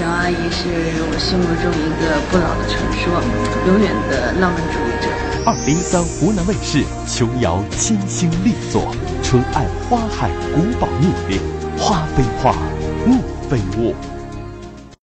杨阿姨是我心目中一个不老的传说，永远的浪漫主义者。二零一三湖南卫视琼瑶倾心力作《纯爱花海》、《古堡秘恋》、《花非花，雾非雾》。